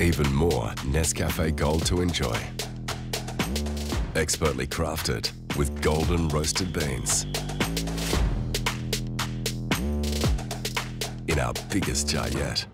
even more Nescafe Gold to enjoy. Expertly crafted with golden roasted beans. In our biggest jar yet.